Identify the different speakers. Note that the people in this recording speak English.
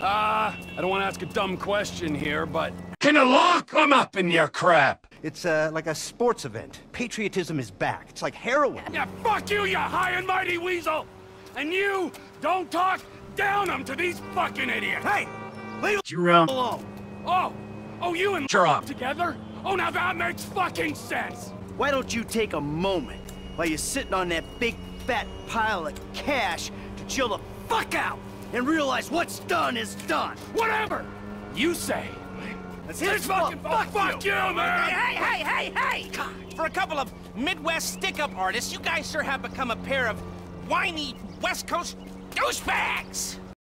Speaker 1: Uh, I don't want to ask a dumb question here, but can Alan come up in your crap?
Speaker 2: It's uh, like a sports event. Patriotism is back. It's like heroin.
Speaker 1: Yeah, fuck you, you high and mighty weasel! And you, don't talk down them to these fucking idiots!
Speaker 2: Hey! Leave
Speaker 1: Jerome.
Speaker 2: alone!
Speaker 1: Oh! Oh, you and
Speaker 3: Jerome.
Speaker 1: together? Oh, now that makes fucking sense!
Speaker 2: Why don't you take a moment while you're sitting on that big fat pile of cash to chill the fuck out and realize what's done is done?
Speaker 1: Whatever! You say.
Speaker 2: That's his fault.
Speaker 1: fucking fuck, fuck you, man!
Speaker 4: Hey, hey, hey, hey! For a couple of Midwest stick-up artists, you guys sure have become a pair of whiny West Coast douchebags!